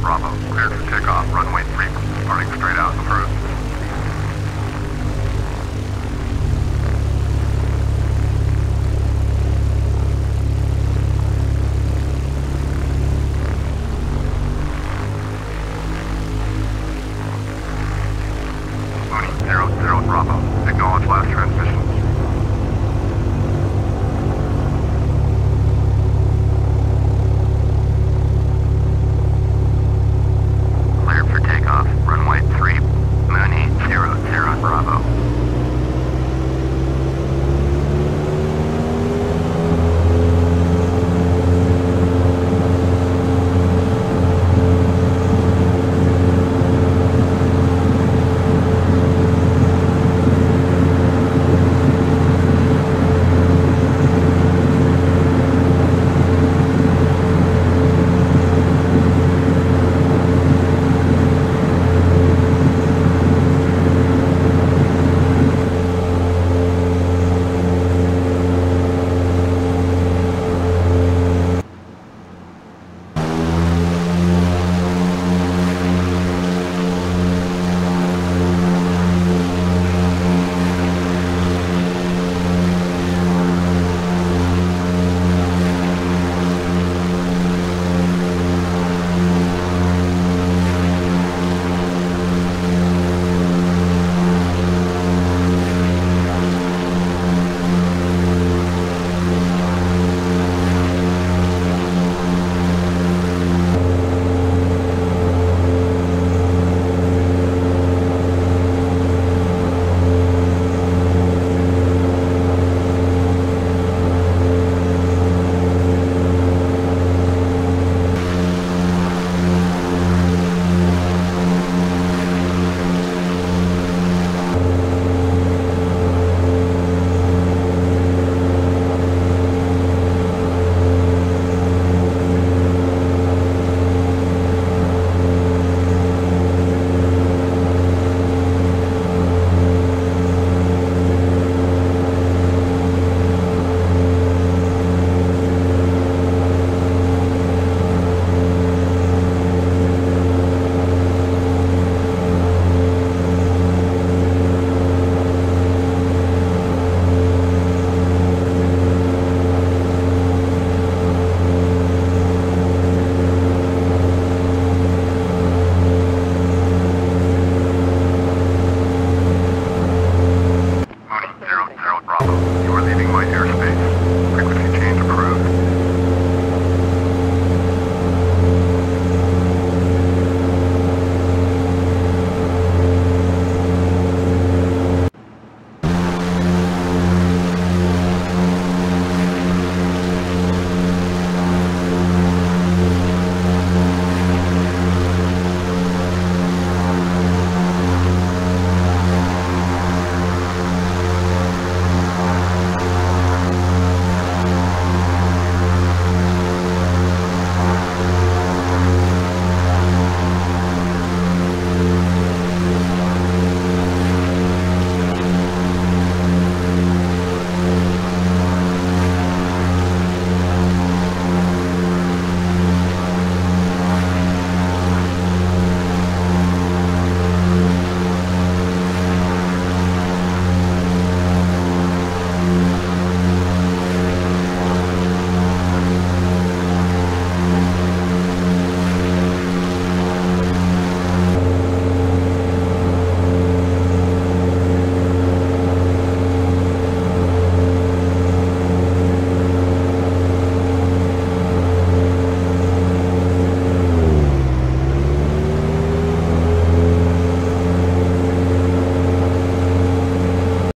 Bravo, cleared for takeoff,